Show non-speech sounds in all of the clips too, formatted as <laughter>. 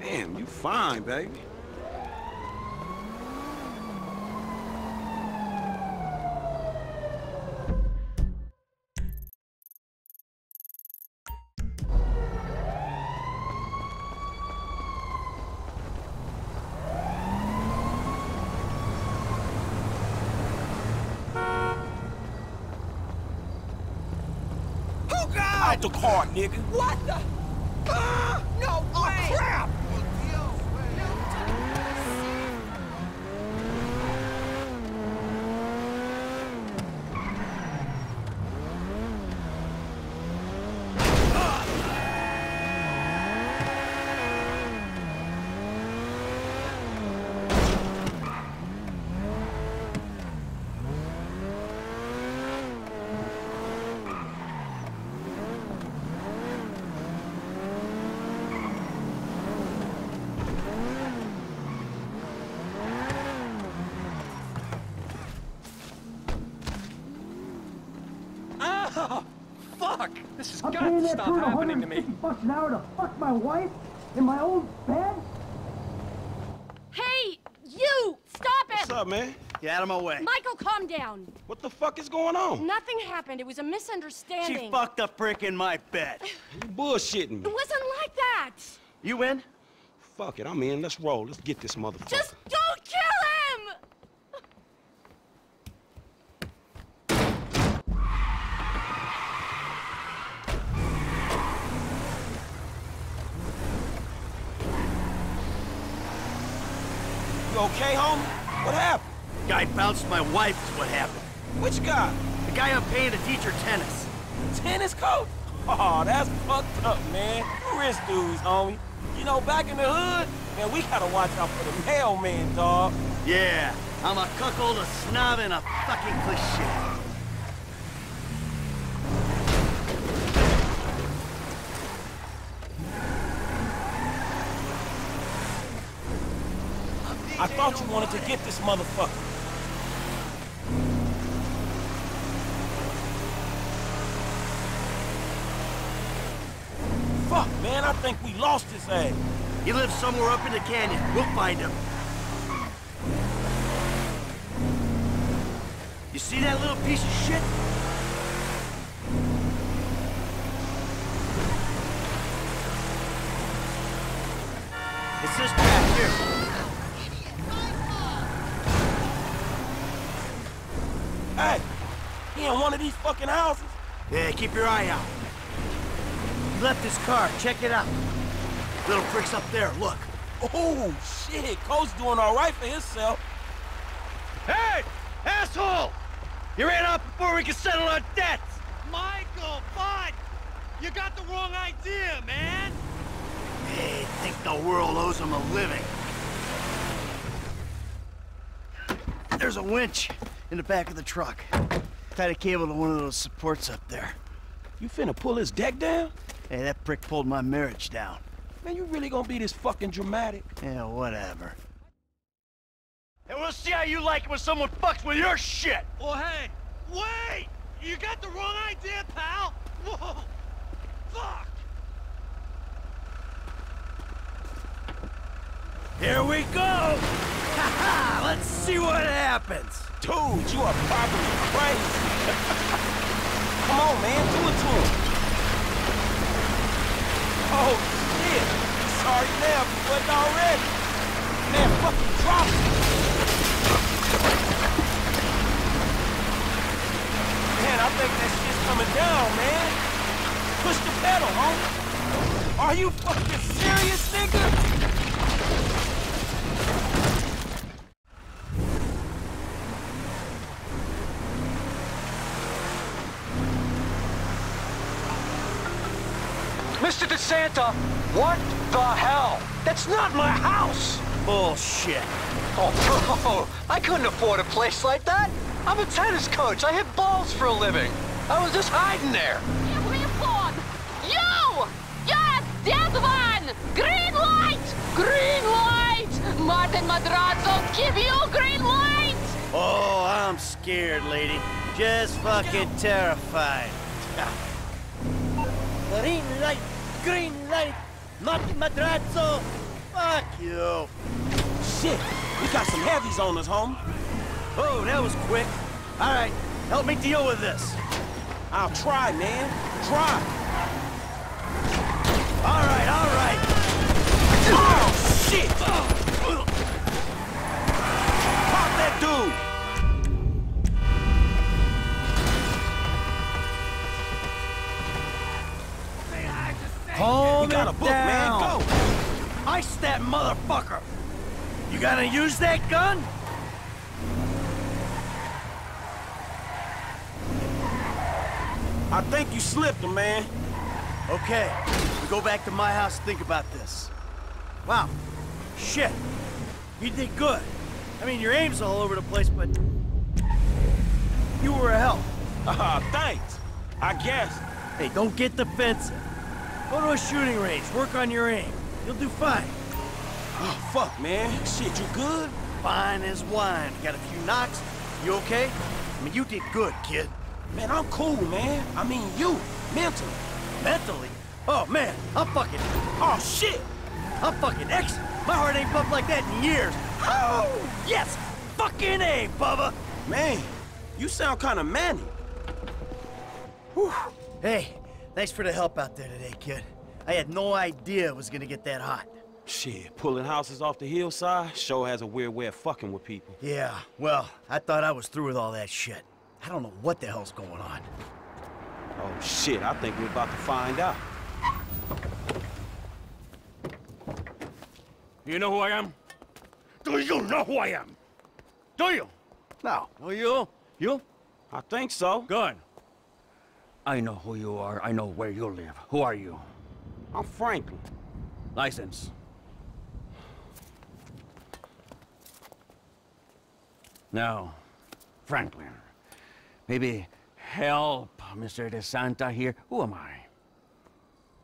Damn, you fine, baby. Out the car, nigga. What the? Ah, no way! Oh, crap! Oh, fuck! This has I'm got paying to that stop bird happening to me. 150 bucks an hour to fuck my wife in my own bed? Hey, you! Stop it! What's up, man? Get out of my way. Michael, calm down. What the fuck is going on? Nothing happened. It was a misunderstanding. She fucked a prick in my bed. <sighs> You bullshitting me. It wasn't like that. You in? Fuck it, I'm in. Let's roll. Let's get this motherfucker. Just don't kill him! You okay, homie? What happened? Guy bounced my wife is what happened. Which guy? The guy I'm paying to teach her tennis. Tennis coach? Oh, that's fucked up, man. You rich dudes, homie. You know, back in the hood, man, we gotta watch out for the mailman, dog. Yeah, I'm a cuckold, a snob, and a fucking cliche. Wanted to get this motherfucker. Fuck, man, I think we lost his ass. He lives somewhere up in the canyon. We'll find him. You see that little piece of shit? Keep your eye out. He left his car. Check it out. Little prick's up there. Look. Oh, shit, Cole's doing all right for himself. Hey! Asshole! You ran off before we could settle our debts! Michael, bud! You got the wrong idea, man! They think the world owes them a living. There's a winch in the back of the truck. Tied a cable to one of those supports up there. You finna pull his deck down? Hey, that prick pulled my marriage down. Man, you really gonna be this fucking dramatic? Yeah, whatever. And we'll see how you like it when someone fucks with your shit! Oh, hey! Wait! You got the wrong idea, pal! Whoa! Fuck! Here we go! Ha ha! Let's see what happens! Dude, you are probably crazy. <laughs> Come on, man, do it to him. Oh, shit. Sorry now wasn't already. Man, fucking drop it. Man, I think that shit's coming down, man. Push the pedal, homie. Are you fucking serious, nigga? Mr. DeSanta, what the hell? That's not my house! Bullshit. Oh, <laughs> I couldn't afford a place like that. I'm a tennis coach. I hit balls for a living. I was just hiding there. Telefon! You! Yes, that one! Green light! Green light! Martin Madrazo, give you green light! Oh, I'm scared, lady. Just fucking terrified. Green light, green light, Martin Madrazo. Fuck you. Shit, we got some heavies on us, homie. Oh, that was quick. All right, help me deal with this. I'll try, man. Try. All right, all right. Oh, shit! Pop that dude! Calm You got a it book, man. down. Go! Ice that motherfucker. You gonna use that gun? I think you slipped him, man. Okay, we go back to my house and think about this. Wow, shit. You did good. I mean, your aim's all over the place, but... You were a help. Ah, <laughs> thanks. I guess. Hey, don't get defensive. Go to a shooting range, work on your aim. You'll do fine. Oh, fuck, man. Shit, you good? Fine as wine. Got a few knocks. You okay? I mean, you did good, kid. Man, I'm cool, man. I mean, you. Mentally. Mentally? Oh, man, I'm fucking... Oh, shit! I'm fucking X. My heart ain't pumped like that in years. Oh, yes! Fucking A, Bubba! Man, you sound kind of manny. Whew. Hey, thanks for the help out there today, kid. I had no idea it was gonna get that hot. Shit, pulling houses off the hillside sure has a weird way of fucking with people. Yeah, well, I thought I was through with all that shit. I don't know what the hell's going on. Oh, shit, I think we're about to find out. Do You know who I am? Do you know who I am? Do you? No. Oh, you? You? I think so. Good. I know who you are. I know where you live. Who are you? I'm Franklin. License. Now, Franklin, maybe help Mr. DeSanta here. Who am I?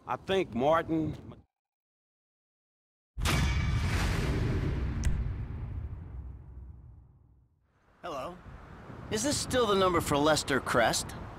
I think Martin... Hello. Is this still the number for Lester Crest?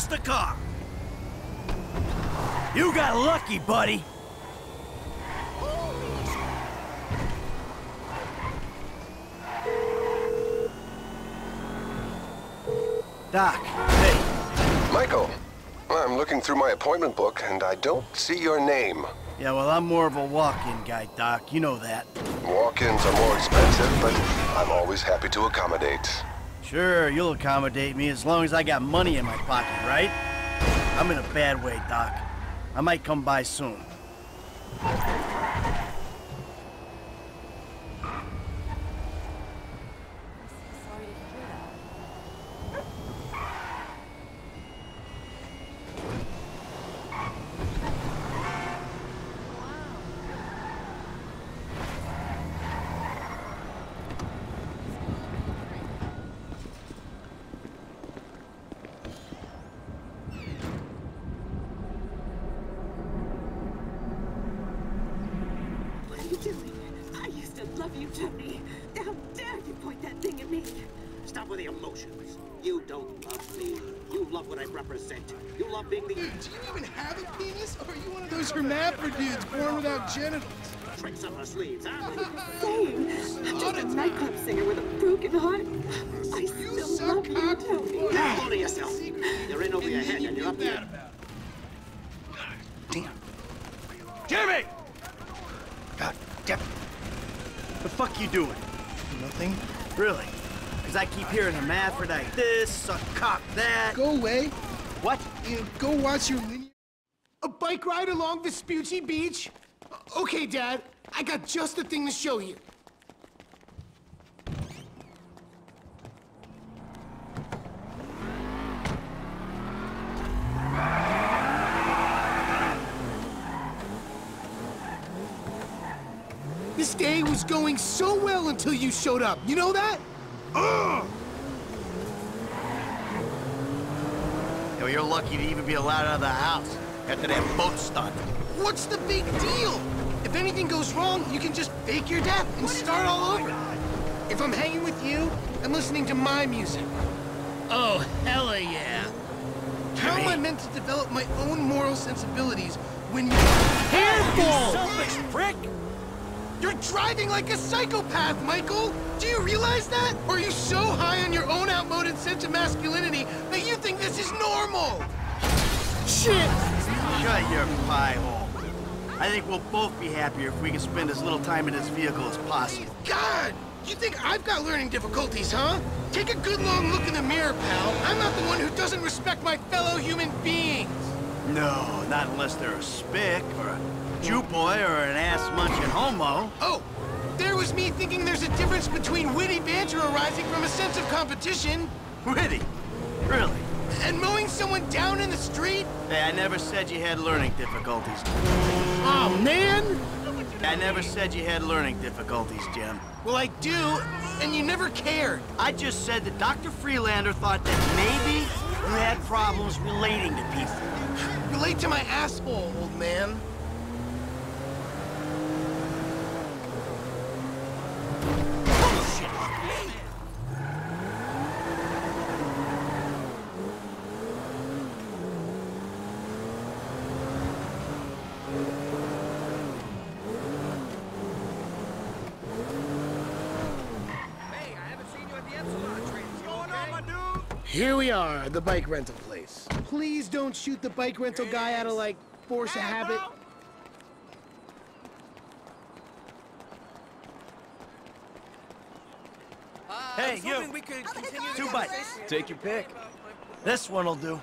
Just a car. You got lucky, buddy. Doc, hey. Michael, I'm looking through my appointment book and I don't see your name. Yeah, well, I'm more of a walk-in guy, Doc. You know that. Walk-ins are more expensive, but I'm always happy to accommodate. Sure, you'll accommodate me as long as I got money in my pocket, right? I'm in a bad way, Doc. I might come by soon. Really? Because I keep hearing hermaphrodite this, suck cock that. Go away. What? You go watch your linear. A bike ride along Vespucci Beach? Okay, Dad. I got just the thing to show you. This day was going so well until you showed up. You know that? Ugh! Yo, you're lucky to even be allowed out of the house after that boat stunt. What's the big deal? If anything goes wrong, you can just fake your death and start all over. If I'm hanging with you, I'm listening to my music. Oh, hella yeah. How am I meant to develop my own moral sensibilities when you're... Handball! Selfish prick! You're driving like a psychopath, Michael! Do you realize that? Or are you so high on your own outmoded sense of masculinity that you think this is normal? Shit! Shut your pie hole. I think we'll both be happier if we can spend as little time in this vehicle as possible. God! You think I've got learning difficulties, huh? Take a good long look in the mirror, pal. I'm not the one who doesn't respect my fellow human beings. No, not unless they're a spick, or a Jew boy, or an ass-munching homo. Oh, there was me thinking there's a difference between witty banter arising from a sense of competition. Witty? Really? And mowing someone down in the street? Hey, I never said you had learning difficulties. Oh, man! I never said you had learning difficulties, Jim. Well, I do, and you never cared. I just said that Dr. Friedlander thought that maybe you had problems relating to people. Relate to my asshole, old man. Here we are, the bike rental place. Please don't shoot the bike rental guy out of, like, force of habit. Uh, hey, you! Two bikes. Take your pick. This one'll do.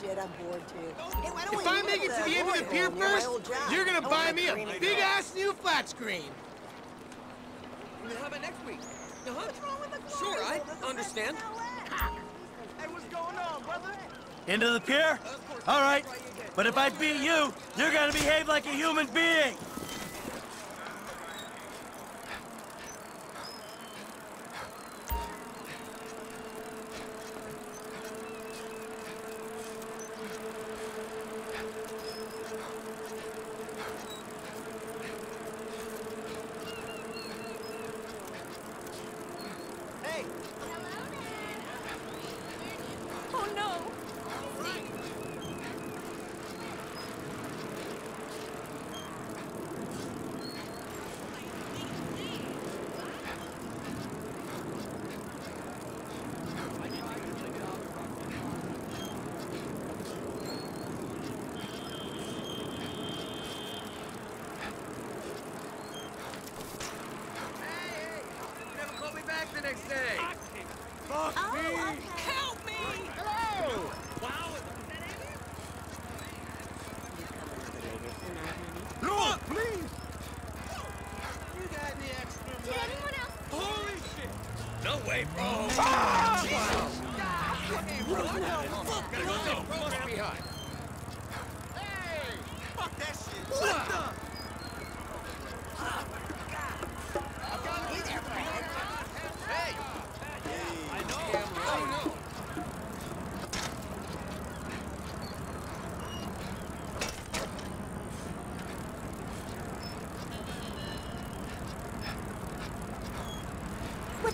Shit, I'm bored too. Hey, why don't If I make it to the end of the pier first, you're gonna I buy me a big-ass new flat screen. How about next week? Sure, I understand. Hey, what's going on, brother? Into the pier? All right. But if I beat you, you're gonna behave like a human being. Oh no! You never called me back the next day. Fuck Oh, me! okay. Help me! Hello! Look, please! You got any extra Did money? anyone else? Holy shit! No way, bro. Ah! Hey, bro, what the hell? Gotta go, go. Must be high. Hey! Fuck that shit! What the? Hey! I know. I know.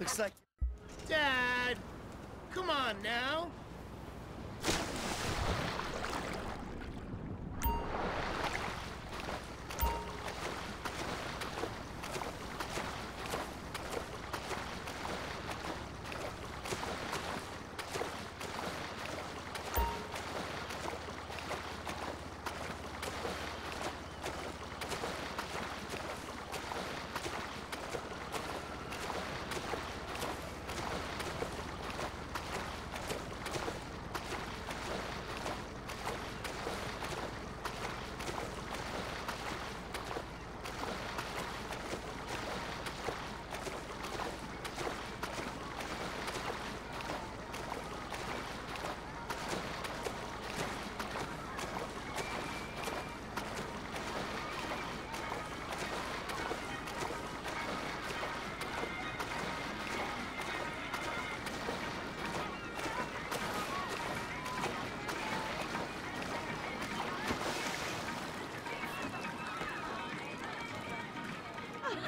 Looks like... Dad! Come on now!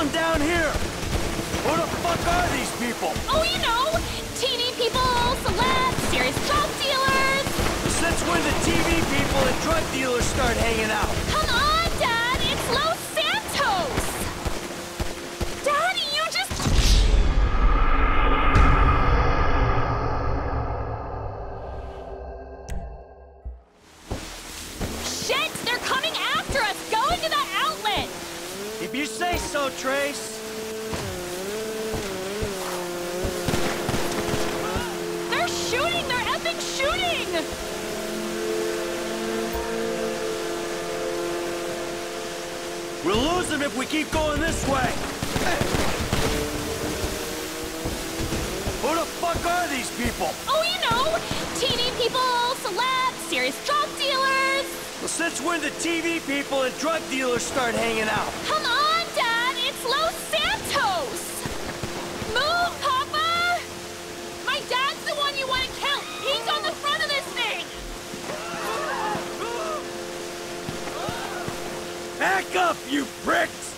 them down here. Who the fuck are these people? Oh, you know, teeny people, celebs, serious drug dealers. Since when the TV people and drug dealers start hanging out? Trace. They're shooting! They're effing shooting! We'll lose them if we keep going this way. Who the fuck are these people? Oh, you know, TV people, celebs, serious drug dealers. Well, since when the TV people and drug dealers start hanging out? Come Back you pricks!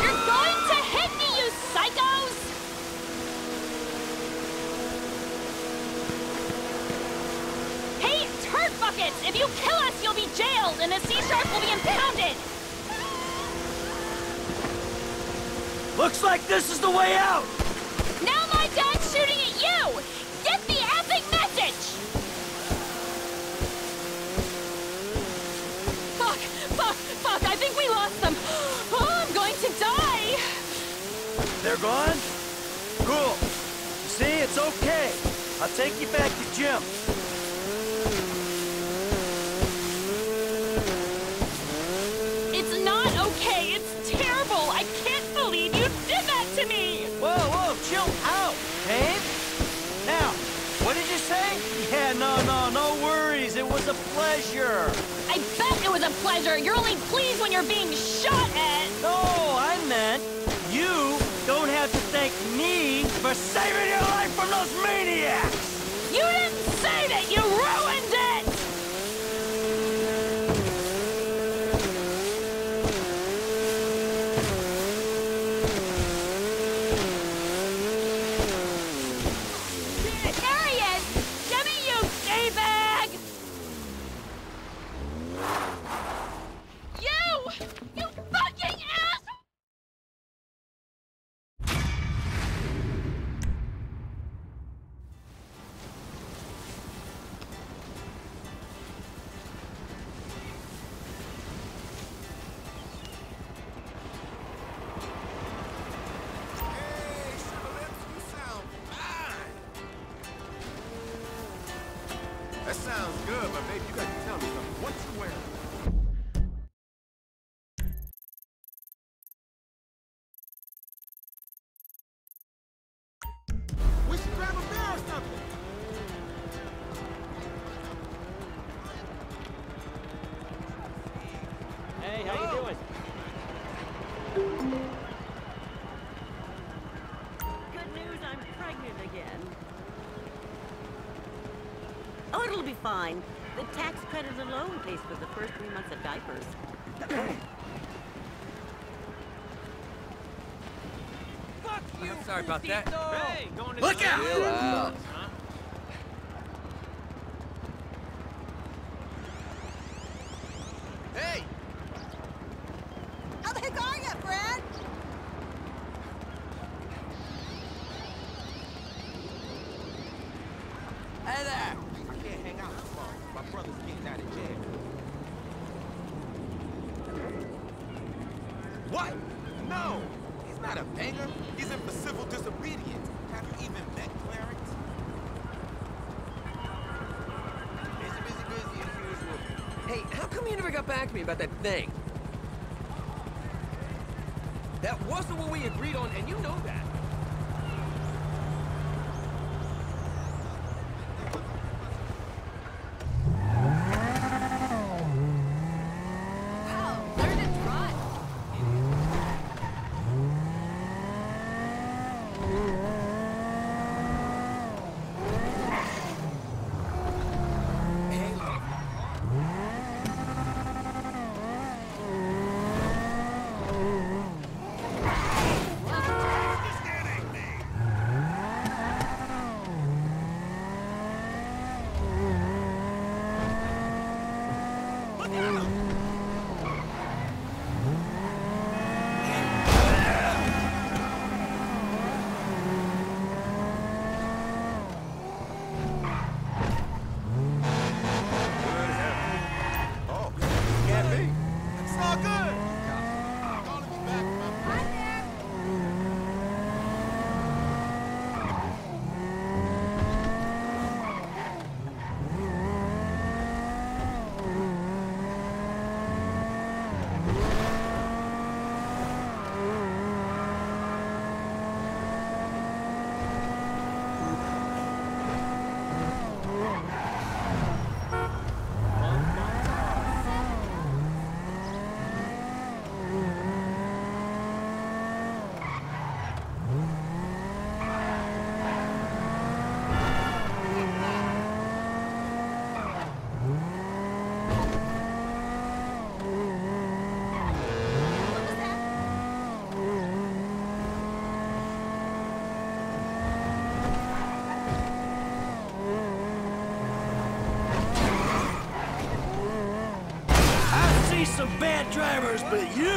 You're going to hit me, you psychos! Hey, turd buckets! If you kill us, you'll be jailed, and the Seashark will be impounded! Looks like this is the way out! They're gone? Cool. You see, it's okay. I'll take you back to Jim. It's not okay, it's terrible! I can't believe you did that to me! Whoa, whoa, chill out, Dave. Now, what did you say? Yeah, no, no, no worries. It was a pleasure. I bet it was a pleasure. You're only pleased when you're being shot at. No, I meant don't have to thank me for saving your life from those maniacs. You didn't say that! You the tax credit alone pays for the first three months of diapers. Fuck you, I'm sorry about that. Hey, Look out! thing. That wasn't what we agreed on, and you know Yeah. you.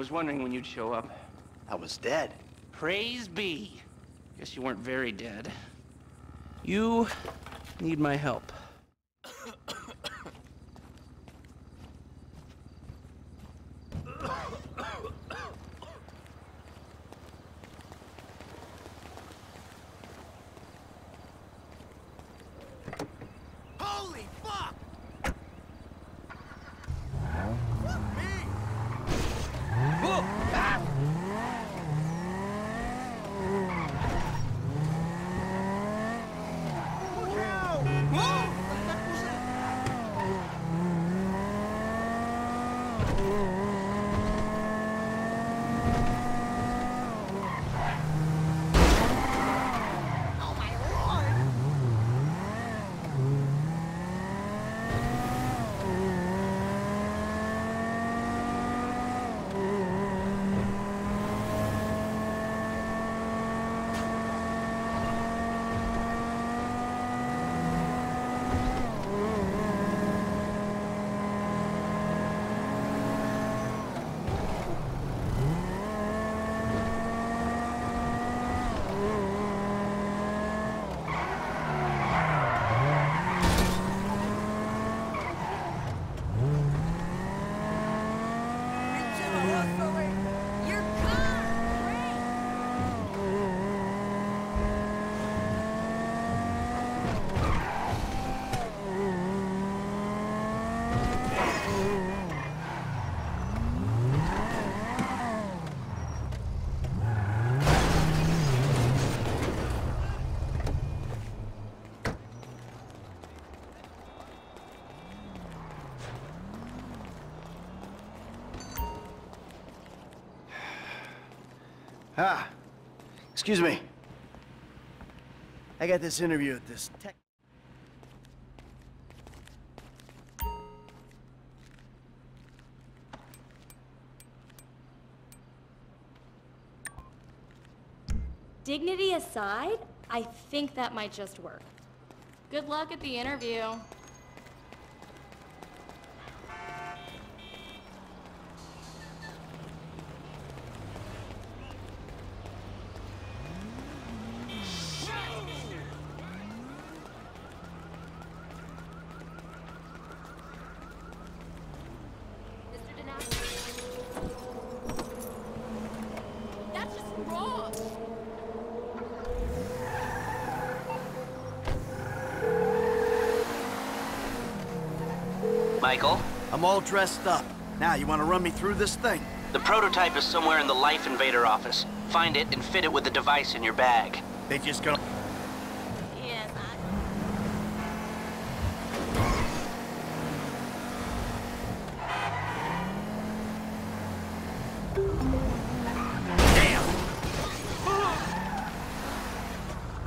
was wondering when you'd show up. I was dead. Praise be. Guess you weren't very dead. You need my help. Excuse me. I got this interview at this tech. Dignity aside, I think that might just work. Good luck at the interview. That's just wrong. Michael, I'm all dressed up. Now, you want to run me through this thing? the prototype is somewhere in the Life Invader office. Find it and fit it with the device in your bag. They just gonna... Yes,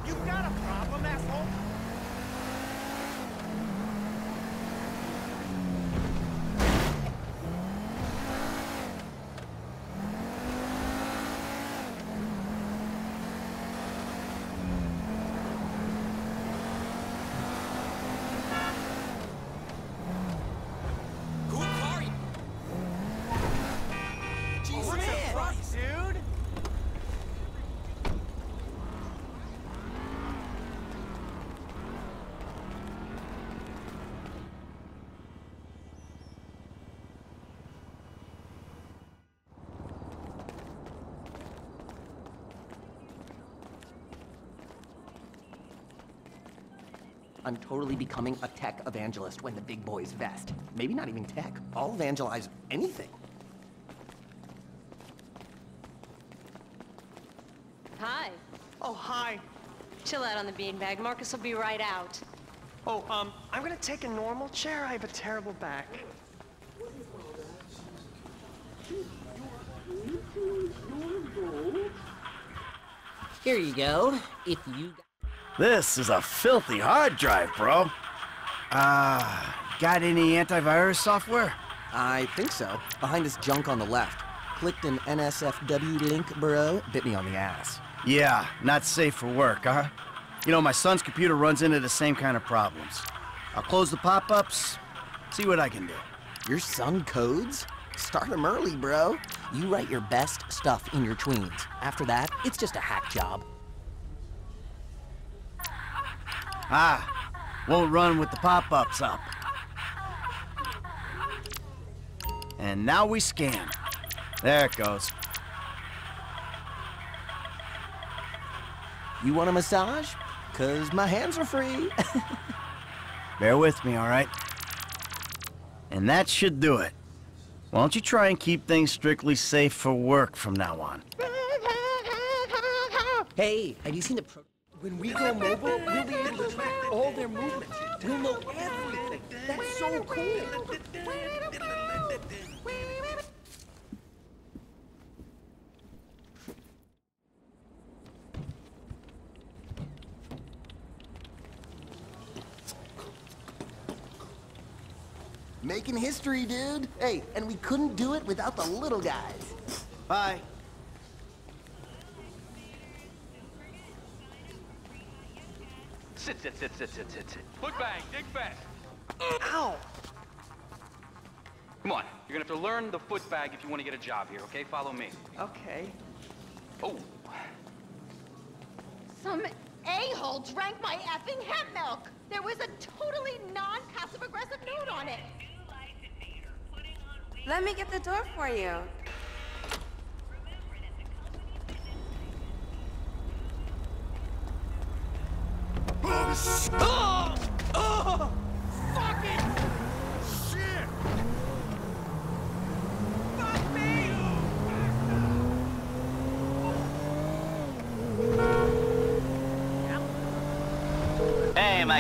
You got a problem, asshole? Who are you? Jesus Christ, dude? I'm totally becoming a tech evangelist when the big boys vest. Maybe not even tech. I'll evangelize anything. Hi. Oh, hi. Chill out on the beanbag. Marcus will be right out. Oh, um, I'm gonna take a normal chair. I have a terrible back. Here you go. If you This is a filthy hard drive, bro. Ah, got any antivirus software? I think so. Behind this junk on the left. Clicked an NSFW link, bro. Bit me on the ass. Yeah, not safe for work, huh? You know, my son's computer runs into the same kind of problems. I'll close the pop-ups, see what I can do. Your son codes? Start him early, bro. You write your best stuff in your tweens. After that, it's just a hack job. Ah, won't run with the pop-ups up. And now we scan. There it goes. You want a massage? Cause my hands are free. <laughs> Bear with me, all right? And that should do it. Why don't you try and keep things strictly safe for work from now on? hey, have you seen the pro- When we go mobile, we'll be able to track all their movements. We'll know everything. That's so cool. Making history, dude. Hey, and we couldn't do it without the little guys. Bye. Sit, sit, sit, sit, sit, sit, sit. Foot bang, dig fast. Ow! Come on, you're gonna have to learn the foot bag if you want to get a job here, okay? Follow me. Okay. Oh, Some a-hole drank my effing hemp milk. There was a totally non-passive aggressive note on it. Let me get the door for you.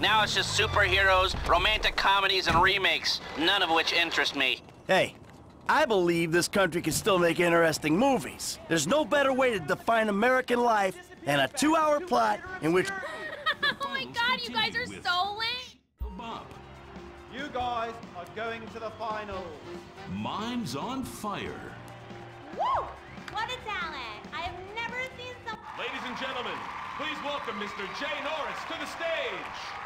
Now it's just superheroes, romantic comedies, and remakes, none of which interest me. Hey, I believe this country can still make interesting movies. There's no better way to define American life than a two-hour plot in which... <laughs> oh my god, you guys are so lame! Oh, you guys are going to the final. Mine's on fire. Woo! What a talent! I have never seen some... Ladies and gentlemen, please welcome Mr. Jay Norris to the stage.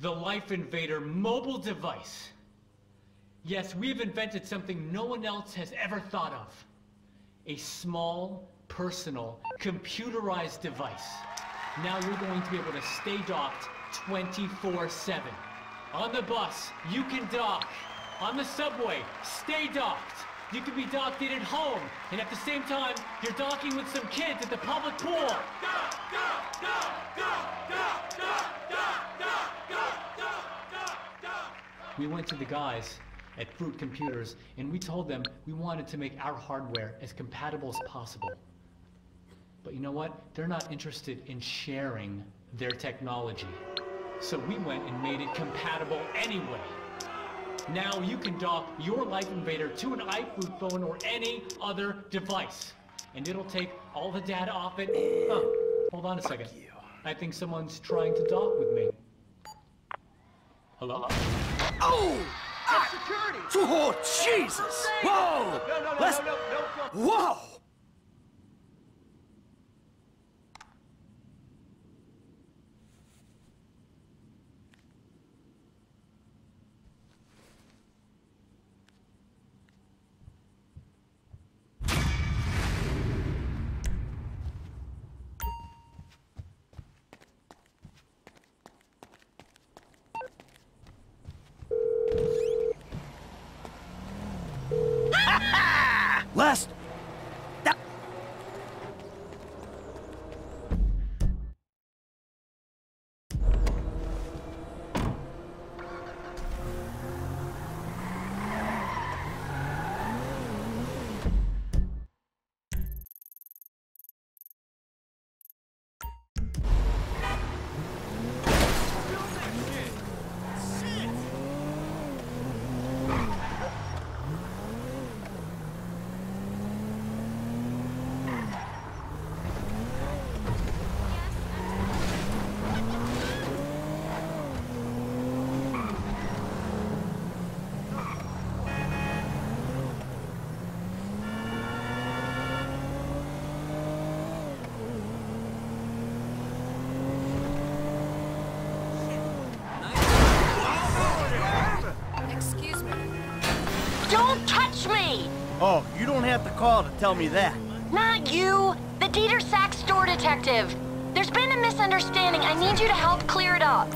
The Life Invader mobile device. Yes, we've invented something no one else has ever thought of. A small, personal, computerized device. Now you're going to be able to stay docked 24-7. On the bus, you can dock. On the subway, stay docked. You can be docked in at home, and at the same time, you're docking with some kids at the public pool. We went to the guys at Fruit Computers, and we told them we wanted to make our hardware as compatible as possible. But you know what? They're not interested in sharing their technology. So we went and made it compatible anyway. Now you can dock your Life Invader to an iFruit phone or any other device. And it'll take all the data off it. Oh, hold on a second. I think someone's trying to dock with me. Hello? Oh! Get security! Oh, Jesus! Whoa! No, no, no, Let's- no, no, no, no. Whoa! Have to call to tell me that. Not you! The Didier Sachs store detective! There's been a misunderstanding. I need you to help clear it up.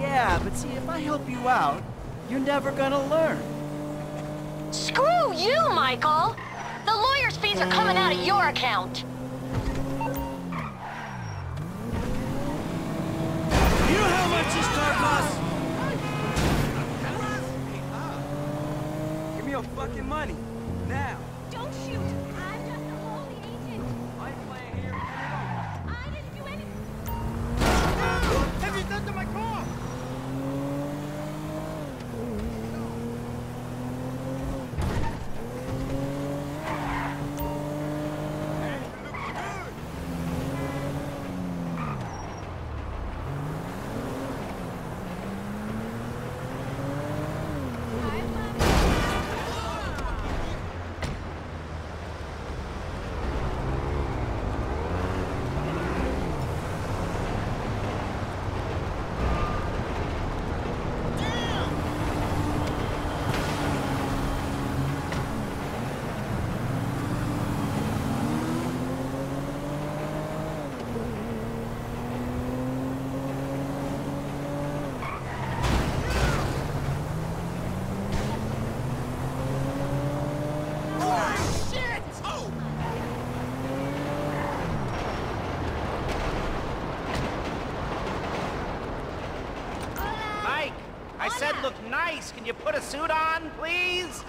Yeah, but see, if I help you out, you're never gonna learn. Screw you, Michael! The lawyer's fees are coming out of your account. Money. Now. Don't shoot! I'm just a holy agent. I ain't playing here. I didn't do anything. What have you done to my car? Mike, I said look nice. Can you put a suit on, please?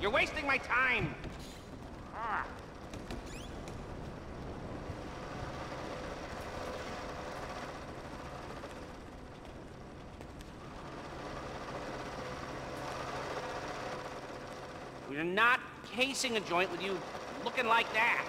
You're wasting my time. We're not casing a joint with you looking like that.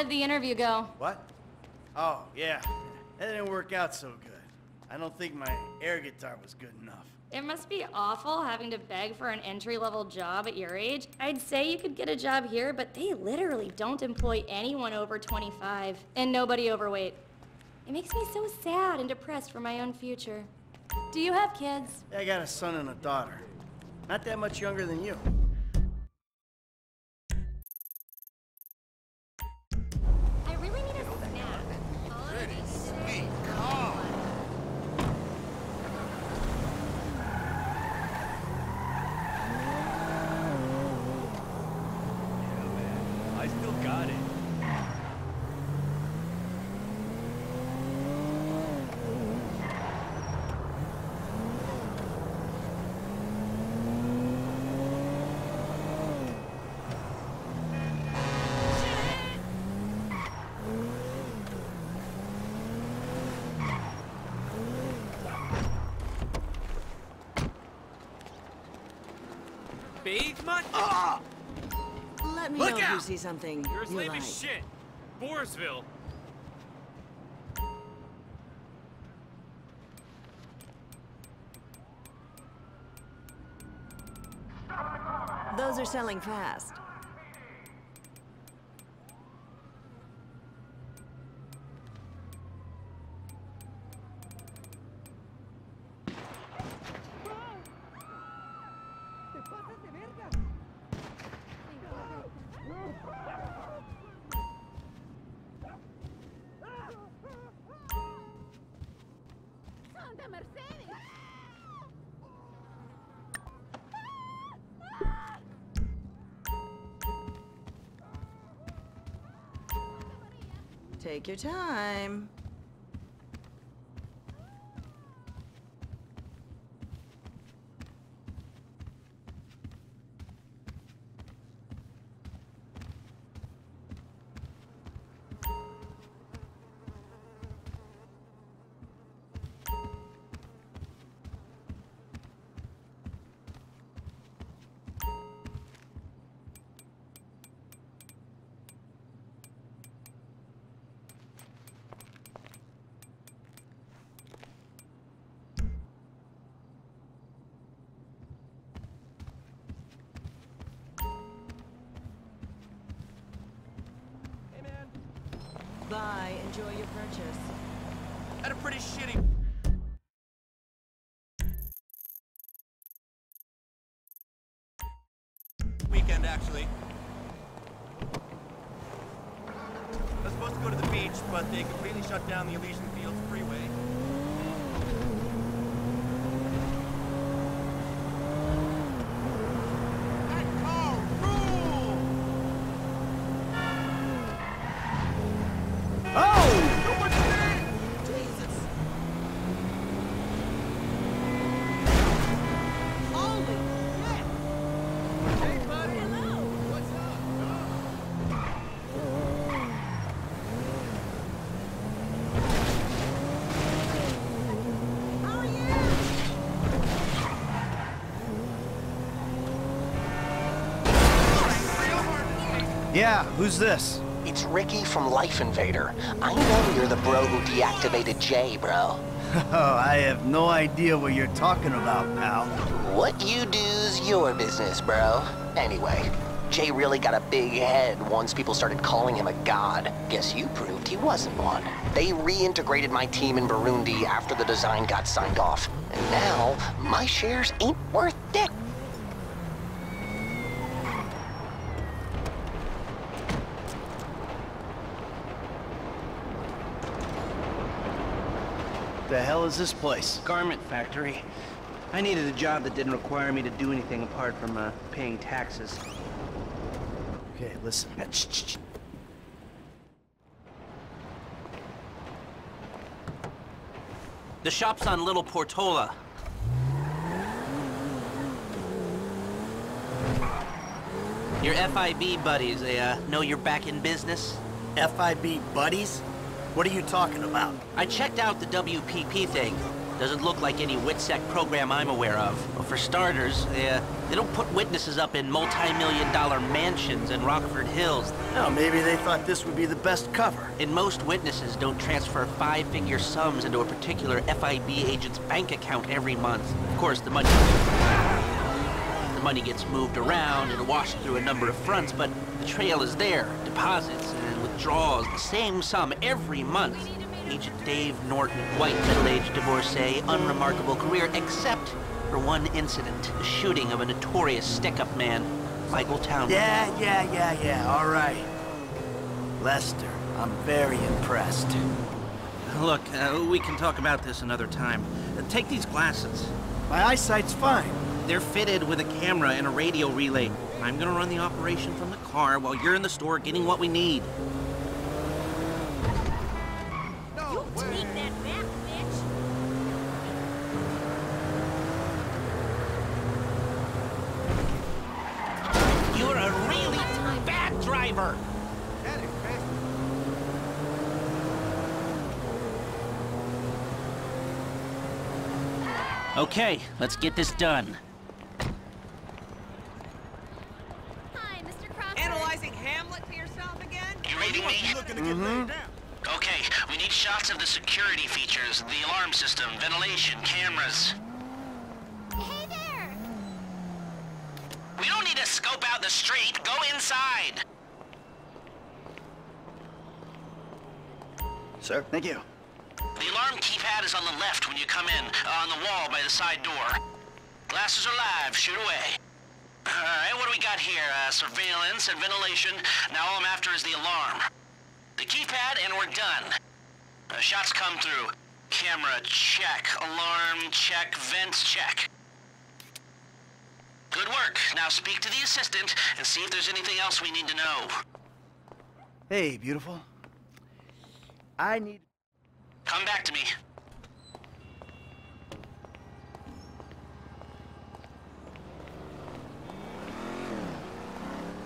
Did the interview go? What? Oh, yeah. That didn't work out so good. I don't think my air guitar was good enough. It must be awful having to beg for an entry-level job at your age. I'd say you could get a job here, but they literally don't employ anyone over 25, and nobody overweight. It makes me so sad and depressed for my own future. Do you have kids? I got a son and a daughter. Not that much younger than you. I really need a snack. Pretty sweet car. I still got it. Big much? Let me Look know if you see something You're as you lame like. as shit. Borisville. Those are selling fast. Take your time. Enjoy your purchase. Had a pretty shitty. Weekend, actually. I was supposed to go to the beach, but they completely shut down the Elysian Yeah, who's this? It's Ricky from Life Invader. I know you're the bro who deactivated Jay, bro. <laughs> Oh, I have no idea what you're talking about, pal. What you do's your business, bro. Anyway, Jay really got a big head once people started calling him a god. Guess you proved he wasn't one. They reintegrated my team in Burundi after the design got signed off. And now, my shares ain't worth dick. The hell is this place? Garment factory. I needed a job that didn't require me to do anything apart from uh, paying taxes. Okay, listen. The shop's on Little Portola. Your FIB buddies, they uh, know you're back in business? FIB buddies? What are you talking about? I checked out the WPP thing. Doesn't look like any WITSEC program I'm aware of. But for starters, they, uh, they don't put witnesses up in multi-million dollar mansions in Rockford Hills. Oh, maybe they thought this would be the best cover. And most witnesses don't transfer five-figure sums into a particular FIB agent's bank account every month. Of course, the money... The money gets moved around and washed through a number of fronts, but the trail is there. Deposits and withdrawals, the same sum every month. Agent Dave Norton, white middle-aged divorcee, unremarkable career, except for one incident, the shooting of a notorious stick-up man, Michael Townley. Yeah, yeah, yeah, yeah, all right. Lester, I'm very impressed. Look, uh, we can talk about this another time. Uh, take these glasses. My eyesight's fine. They're fitted with a camera and a radio relay. I'm gonna run the operation from the car while you're in the store getting what we need. You take that back, bitch. You're a really bad driver! Okay, let's get this done. Hi, Mr. Crawford. Analyzing Hamlet to yourself again? You reading me? Mm-hmm. Okay, we need shots of the security features, the alarm system, ventilation, cameras. Hey there! We don't need to scope out the street. Go inside. Sir, thank you. The alarm keypad is on the left when you come in, uh, on the wall by the side door. Glasses are live. Shoot away. Alright, what do we got here? Uh, surveillance and ventilation. Now all I'm after is the alarm. The keypad, and we're done. Uh, shots come through. Camera, check. Alarm, check. Vents, check. Good work. Now speak to the assistant and see if there's anything else we need to know. Hey, beautiful. I need... Come back to me.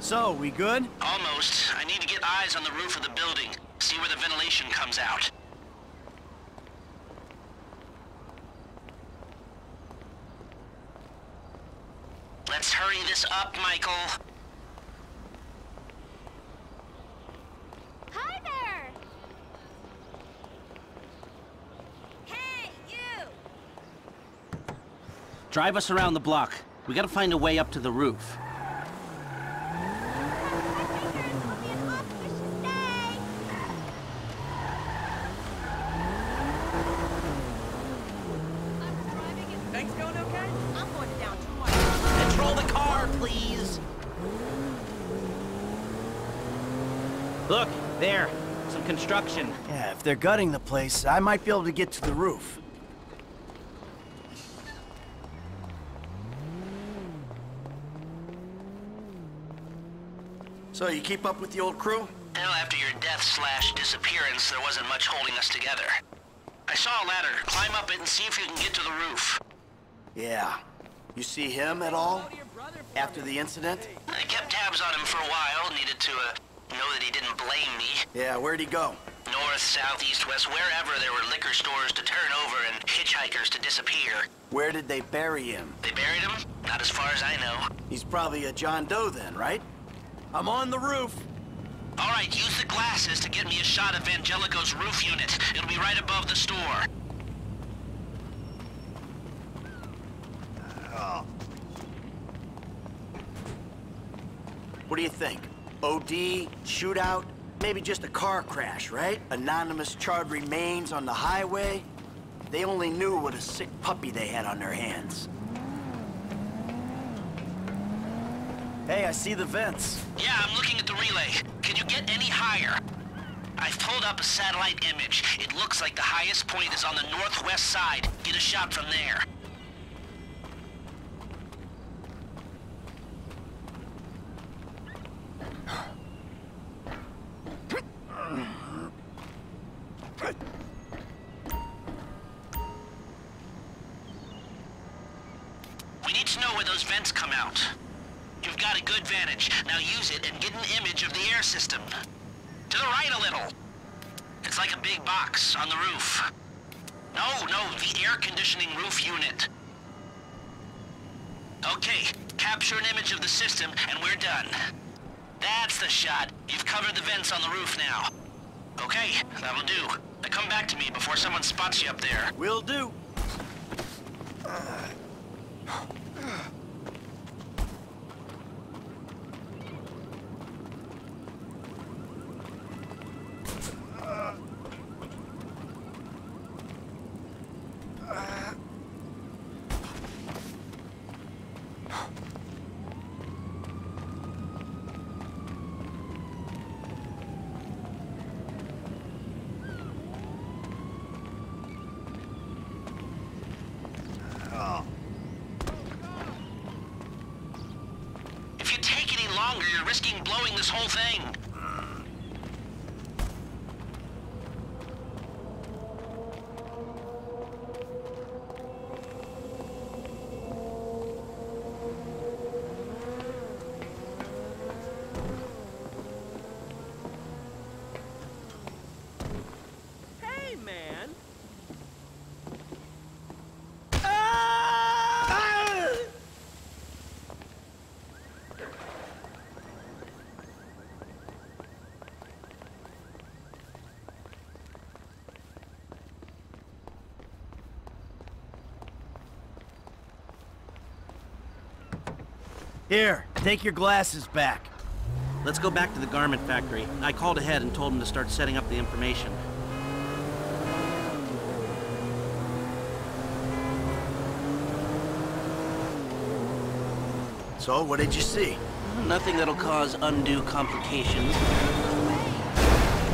So, we good? Almost. I need to get eyes on the roof of the building. See where the ventilation comes out. Let's hurry this up, Michael. Hi there! Hey, you! Drive us around the block. We gotta find a way up to the roof. Look, there. Some construction. Yeah, if they're gutting the place, I might be able to get to the roof. So, you keep up with the old crew? Well, after your death slash disappearance, there wasn't much holding us together. I saw a ladder. Climb up it and see if you can get to the roof. Yeah. You see him at all? After the incident? I kept tabs on him for a while. Needed to, uh, know that he didn't blame me. Yeah, where'd he go? North, south, east, west, wherever there were liquor stores to turn over and hitchhikers to disappear. Where did they bury him? They buried him? Not as far as I know. He's probably a John Doe then, right? I'm on the roof. All right, use the glasses to get me a shot of Vangelico's roof unit. It'll be right above the store. What do you think? OD, shootout, maybe just a car crash, right? Anonymous charred remains on the highway. They only knew what a sick puppy they had on their hands. Hey, I see the vents. Yeah, I'm looking at the relay. Can you get any higher? I've pulled up a satellite image. It looks like the highest point is on the northwest side. Get a shot from there. We need to know where those vents come out. You've got a good vantage. Now use it and get an image of the air system. To the right a little. It's like a big box on the roof. No, no, the air conditioning roof unit. Okay, capture an image of the system and we're done. That's the shot. You've covered the vents on the roof now. Okay, that'll do. Now come back to me before someone spots you up there. Will do. If you take any longer, you're risking blowing this whole thing. Hey, man! Here, take your glasses back. Let's go back to the garment factory. I called ahead and told him to start setting up the information. So, what did you see? Nothing that'll cause undue complications.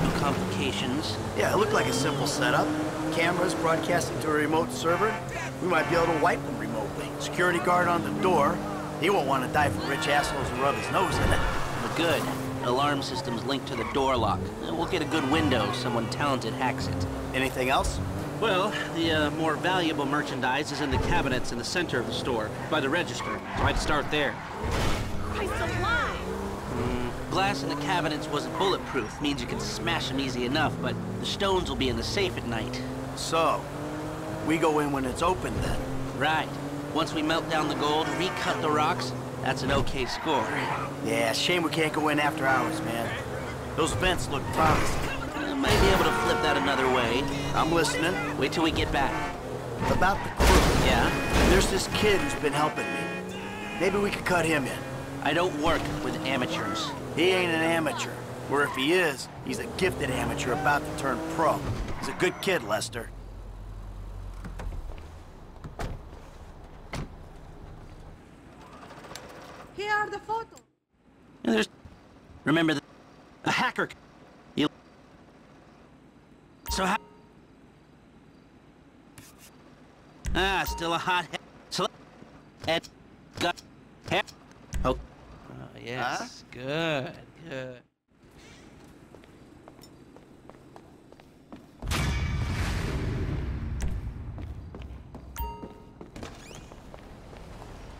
No complications. Yeah, it looked like a simple setup. Cameras broadcasting to a remote server. We might be able to wipe them remotely. Security guard on the door. He won't want to die for rich assholes who rub his nose in it. But good. Alarm system's linked to the door lock. We'll get a good window. Someone talented hacks it. Anything else? Well, the uh, more valuable merchandise is in the cabinets in the center of the store, by the register. So I'd start there. Christ alive! Mm, glass in the cabinets wasn't bulletproof. Means you can smash them easy enough, but the stones will be in the safe at night. So, we go in when it's open then? Right. Once we melt down the gold, recut the rocks, that's an okay score. Yeah, shame we can't go in after hours, man. Those vents look promising. I might be able to flip that another way. I'm listening. Wait till we get back. About the crew. Yeah? There's this kid who's been helping me. Maybe we could cut him in. I don't work with amateurs. He ain't an amateur. Or if he is, he's a gifted amateur about to turn pro. He's a good kid, Lester. Here are the photos. There's... Remember, the... a hacker... You... So how... Ah, still a hot head. So... Head... Got... Hair... Oh... oh yes, good, good.